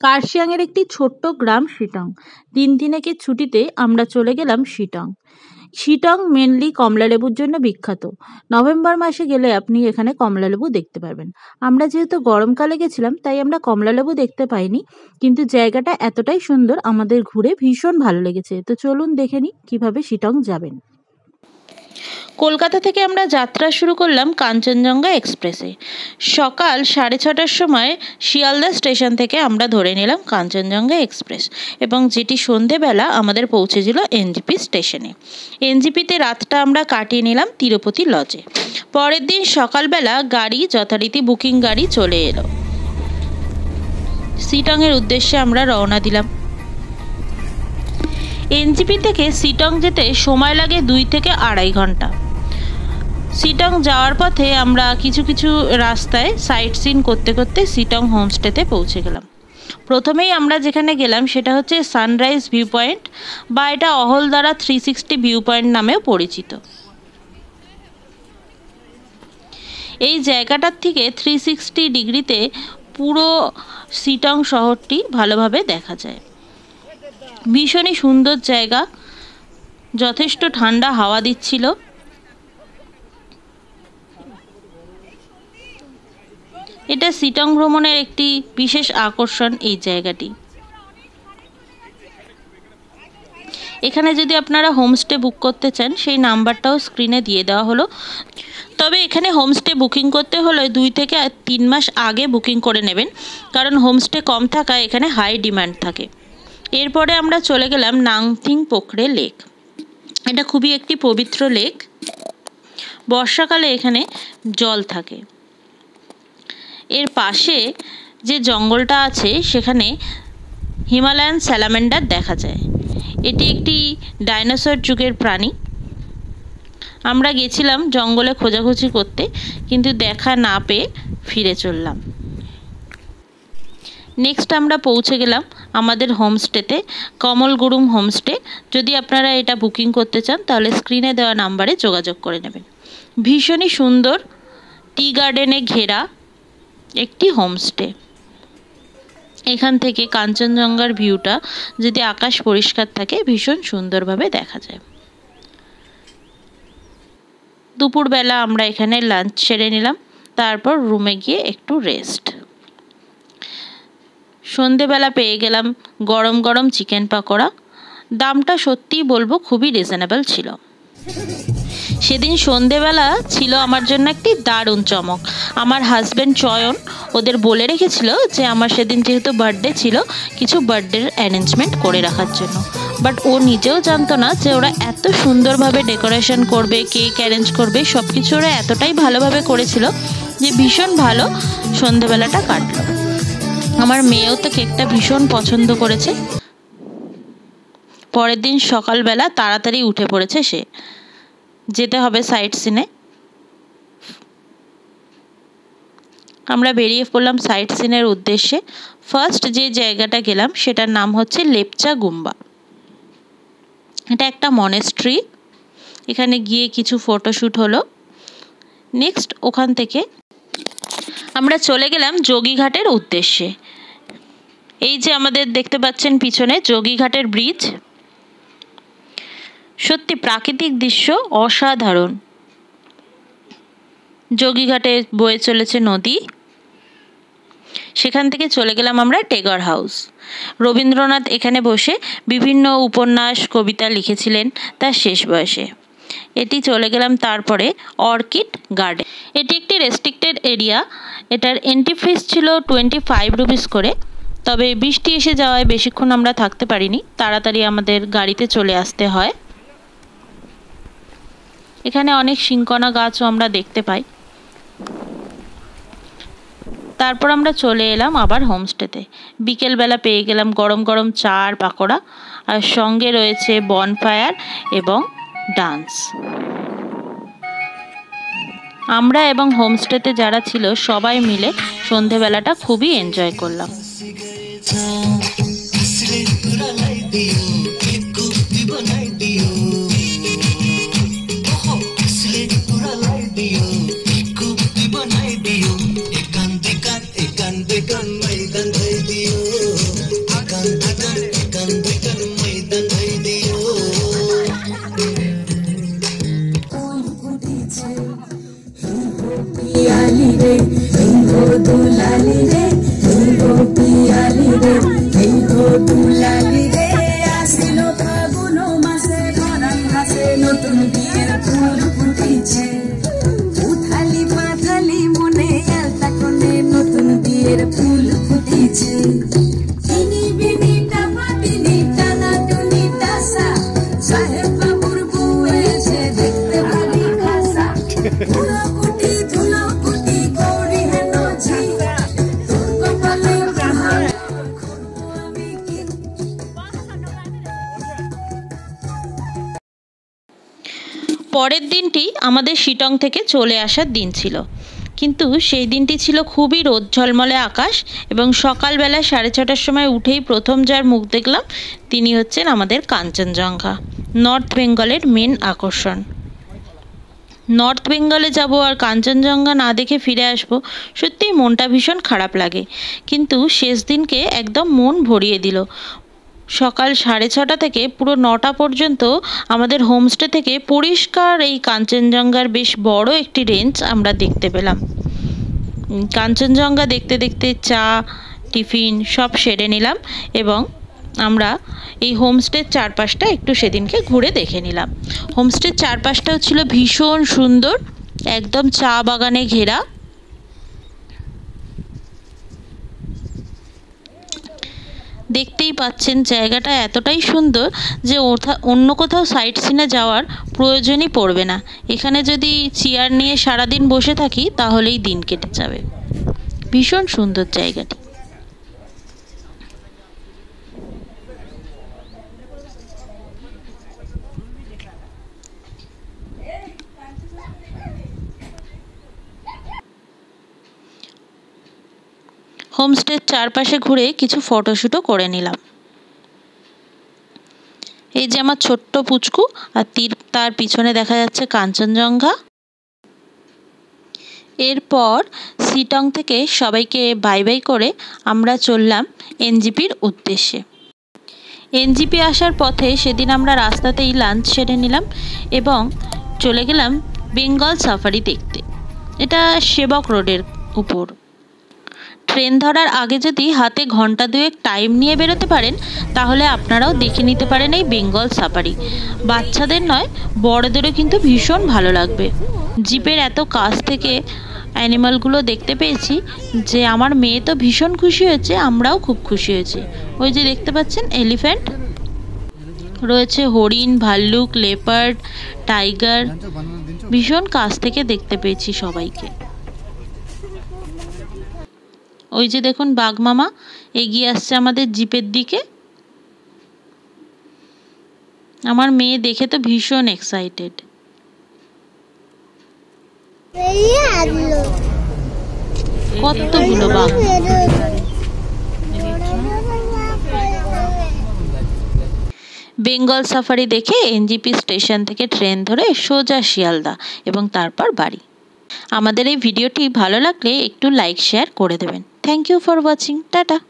কার্শিয়াংয়ের একটি ছোট্ট গ্রাম শিটং। দিন দিনেকের ছুটিতে আমরা চলে গেলাম শিটং। শিটং মেনলি কমলা লেবুর জন্য বিখ্যাত। নভেম্বর মাসে গেলে আপনি এখানে কমলা লেবু দেখতে পারবেন। আমরা যেহেতু গরমকালে গেছিলাম, তাই আমরা কমলা লেবু দেখতে পাইনি, কিন্তু জায়গাটা এতটাই সুন্দর, আমাদের ঘুরে ভীষণ ভালো লেগেছে। তো চলুন দেখে নিই কীভাবে শিটং যাবেন। কলকাতা থেকে আমরা যাত্রা শুরু করলাম কাঞ্চনজঙ্ঘা এক্সপ্রেসে। সকাল সাড়ে ছটার সময় শিয়ালদা স্টেশন থেকে আমরা ধরে নিলাম কাঞ্চনজঙ্ঘা এক্সপ্রেস এবং যেটি সন্ধেবেলা আমাদের পৌঁছেছিল এনজিপি স্টেশনে। এনজিপিতে রাতটা আমরা কাটিয়ে নিলাম তিরুপতি লজে। পরের দিন সকালবেলা গাড়ি, যথারীতি বুকিং গাড়ি চলে এলো। সিটংয়ের উদ্দেশ্যে আমরা রওনা দিলাম। এনজিপি থেকে সিটং যেতে সময় লাগে দুই থেকে আড়াই ঘণ্টা। সিটং যাওয়ার পথে আমরা কিছু কিছু রাস্তায় সাইট সিন করতে করতে সিটং হোমস্টেতে পৌঁছে গেলাম। প্রথমেই আমরা যেখানে গেলাম সেটা হচ্ছে সানরাইজ ভিউ পয়েন্ট বা এটা Ahaldara three sixty view point নামেও পরিচিত। এই জায়গাটার থেকে থ্রি সিক্সটি ডিগ্রিতে পুরো সিটং শহরটি ভালোভাবে দেখা যায়। ভীষণই সুন্দর জায়গা, যথেষ্ট ঠান্ডা হাওয়া দিচ্ছিল। এটা সিটং ভ্রমণের একটি বিশেষ আকর্ষণ এই জায়গাটি। এখানে যদি আপনারা হোমস্টে বুক করতে চান, সেই নাম্বারটাও স্ক্রিনে দিয়ে দেওয়া হলো। তবে এখানে হোমস্টে বুকিং করতে হলে দুই থেকে তিন মাস আগে বুকিং করে নেবেন, কারণ হোমস্টে কম থাকায় এখানে হাই ডিমান্ড থাকে। এরপরে আমরা চলে গেলাম নাংথিং পোখরে লেক। এটা খুবই একটি পবিত্র লেক। বর্ষাকালে এখানে জল থাকে। এর পাশে যে জঙ্গলটা আছে, সেখানে হিমালয়ান স্যালামেন্ডার দেখা যায়। এটি একটি ডাইনোসর যুগের প্রাণী। আমরা গেছিলাম জঙ্গলে খোঁজাখুঁজি করতে, কিন্তু দেখা না পেয়ে ফিরে চললাম। নেক্সট আমরা পৌঁছে গেলাম আমাদের হোমস্টেতে কমল গুরুম হোমস্টে যদি আপনারা এটা বুকিং করতে চান, তাহলে স্ক্রিনে দেওয়া নাম্বারে যোগাযোগ করে নেবেন। ভীষণই সুন্দর টি গার্ডেনে ঘেরা একটি হোমস্টে। এখান থেকে কাঞ্চনজঙ্ঘার ভিউটা যদি আকাশ পরিষ্কার থাকে, ভীষণ সুন্দরভাবে দেখা যায়। দুপুরবেলা আমরা এখানে লাঞ্চ সেরে নিলাম, তারপর রুমে গিয়ে একটু রেস্ট সন্ধেবেলা পেয়ে গেলাম গরম গরম চিকেন পাকোড়া। দামটা সত্যিই বলব খুবই রিজনেবল ছিল। সেদিন সন্ধেবেলা ছিল আমার জন্য একটি দারুণ চমক। আমার হাজব্যান্ড চয়ন ওদের বলে রেখেছিল যে আমার সেদিন যেহেতু বার্থডে ছিল, কিছু বার্থডের অ্যারেঞ্জমেন্ট করে রাখার জন্য। বাট ও নিজেও জানতো না যে ওরা এত সুন্দরভাবে ডেকোরেশন করবে কেক অ্যারেঞ্জ করবে সব কিছু ওরা এতটাই ভালোভাবে করেছিল যে ভীষণ ভালো সন্ধেবেলাটা কাটলো। আমার মেয়েও তো কেকটা ভীষণ পছন্দ করেছে। পরের দিন সকালবেলা তাড়াতাড়ি উঠে পড়েছে সে। যেতে হবে সাইট সিনে আমরা বেরিয়ে পড়লাম সাইট সিনের উদ্দেশ্যে। ফার্স্ট যে জায়গাটা গেলাম, সেটার নাম হচ্ছে লেপচা গুম্বা। এটা একটা মনেস্ট্রি এখানে গিয়ে কিছু ফটোশ্যুট হলো। নেক্সট ওখান থেকে আমরা চলে গেলাম যোগীঘাটের উদ্দেশ্যে। এই যে আমাদের দেখতে পাচ্ছেন পিছনে যোগীঘাটের ব্রিজ সত্যি প্রাকৃতিক দৃশ্য অসাধারণ। যোগীঘাটে বয়ে চলেছে নদী। সেখান থেকে চলে গেলাম আমরা টেগর হাউস। রবীন্দ্রনাথ এখানে বসে বিভিন্ন উপন্যাস, কবিতা লিখেছিলেন তার শেষ বয়সে। এটি চলে গেলাম তারপরে অর্কিড গার্ডেন। এটি একটি রেস্ট্রিক্টেড এরিয়া এটার এন্ট্রি ফিস ছিল টোয়েন্টি ফাইভ রুপিস করে। তবে বৃষ্টি এসে যাওয়ায় বেশিক্ষণ আমরা থাকতে পারিনি। তাড়াতাড়ি আমাদের গাড়িতে চলে আসতে হয়। এখানে অনেক শিঙ্কনা গাছও আমরা দেখতে পাই। তারপর আমরা চলে এলাম আবার হোমস্টেতে। বিকেলবেলা পেয়ে গেলাম গরম গরম চা আর পাকোড়া, আর সঙ্গে রয়েছে বনফায়ার এবং ডান্স আমরা এবং হোমস্টেতে যারা ছিল সবাই মিলে সন্ধেবেলাটা খুবই এনজয় করলাম। পরের দিনটি আমাদের শিটং থেকে চলে আসার দিন ছিল। কিন্তু সেই দিনটি ছিল খুবই রোদ, ঝলমলে আকাশ এবং সকালবেলা সাড়ে ছটার সময় উঠেই প্রথম যার মুখ দেখলাম, তিনি হচ্ছেন আমাদের কাঞ্চনজঙ্ঘা, নর্থ বেঙ্গলের মেন আকর্ষণ। নর্থ বেঙ্গলে যাব আর কাঞ্চনজঙ্ঘা না দেখে ফিরে আসব, সত্যিই মনটা ভীষণ খারাপ লাগে। কিন্তু শেষ দিনকে একদম মন ভরিয়ে দিল। সকাল সাড়ে ছটা থেকে পুরো নটা পর্যন্ত আমাদের হোমস্টে থেকে পরিষ্কার এই কাঞ্চনজঙ্ঘার বেশ বড় একটি রেঞ্জ আমরা দেখতে পেলাম। কাঞ্চনজঙ্ঘা দেখতে দেখতে চা, টিফিন সব সেরে নিলাম এবং আমরা এই হোমস্টের চারপাশটা একটু সেদিনকে ঘুরে দেখে নিলাম। হোমস্টের চারপাশটাও ছিল ভীষণ সুন্দর, একদম চা বাগানে ঘেরা। দেখতেই পাচ্ছেন জায়গাটা এতটাই সুন্দর যে অন্য কোথাও সাইট সিনে যাওয়ার প্রয়োজনই পড়বে না। এখানে যদি চেয়ার নিয়ে সারাদিন বসে থাকি, তাহলেই দিন কেটে যাবে। ভীষণ সুন্দর জায়গাটি। হোমস্টের চারপাশে ঘুরে কিছু ফটোশ্যুটও করে নিলাম। এই যে আমার ছোট্ট পুচকু আর তীর, তার পিছনে দেখা যাচ্ছে কাঞ্চনজঙ্ঘা। এরপর সিটং থেকে সবাইকে বাই বাই করে আমরা চললাম এনজিপির উদ্দেশ্যে। এনজিপি আসার পথে সেদিন আমরা রাস্তাতেই লাঞ্চ সেরে নিলাম এবং চলে গেলাম বেঙ্গল সাফারি দেখতে। এটা সেবক রোডের উপর। ট্রেন ধরার আগে যদি হাতে ঘণ্টা দুয়েক টাইম নিয়ে বেরোতে পারেন, তাহলে আপনারাও দেখে নিতে পারেন এই বেঙ্গল সাফারি। বাচ্চাদের নয়, বড়দেরও কিন্তু ভীষণ ভালো লাগবে। জিপের এত কাছ থেকে অ্যানিমালগুলো দেখতে পেয়েছি যে আমার মেয়ে তো ভীষণ খুশি হয়েছে, আমরাও খুব খুশি হয়েছি। ওই যে দেখতে পাচ্ছেন এলিফ্যান্ট রয়েছে হরিণ, ভাল্লুক লেপার্ড টাইগার ভীষণ কাছ থেকে দেখতে পেয়েছি সবাইকে। ওই যে দেখুন বাঘ মামা এগিয়ে আসছে আমাদের জিপের দিকে। আমার মেয়ে দেখে তো ভীষণ এক্সাইটেড কতগুলো বাঘ? বেঙ্গল সাফারি দেখে এনজিপি স্টেশন থেকে ট্রেন ধরে সোজা শিয়ালদা এবং তারপর বাড়ি। আমাদের এই ভিডিওটি ভালো লাগলে একটু লাইক শেয়ার করে দেবেন। Thank you for watching. Tata.